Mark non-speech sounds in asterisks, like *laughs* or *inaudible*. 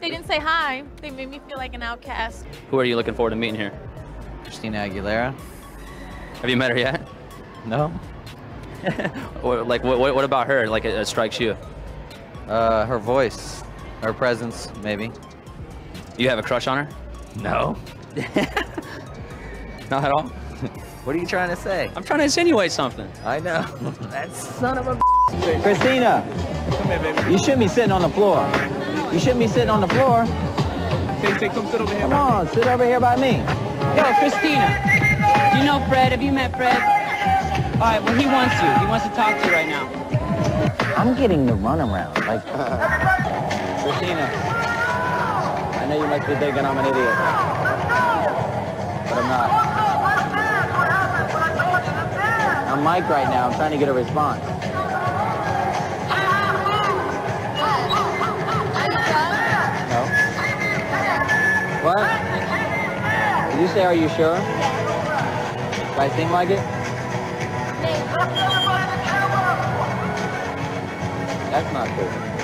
They didn't say hi. They made me feel like an outcast. Who are you looking forward to meeting here? Christina Aguilera? Have you met her yet? No. *laughs* What, like, what, what about her? Like, it, it strikes you? Uh, her voice, her presence, maybe. You have a crush on her? No. *laughs* Not at all. What are you trying to say? I'm trying to insinuate something. I know. *laughs* that son of a. Christina, you shouldn't be sitting on the floor. You shouldn't be sitting on the floor. Come on, sit over here by me. Yo, Christina. Do you know Fred? Have you met Fred? All right, well, he wants you. He wants to talk to you right now. I'm getting the runaround. Like, Christina, I know you must be thinking I'm an idiot, but I'm not. I'm Mike right now. I'm trying to get a response. Did you say, are you sure? Do I seem like it? That's not true.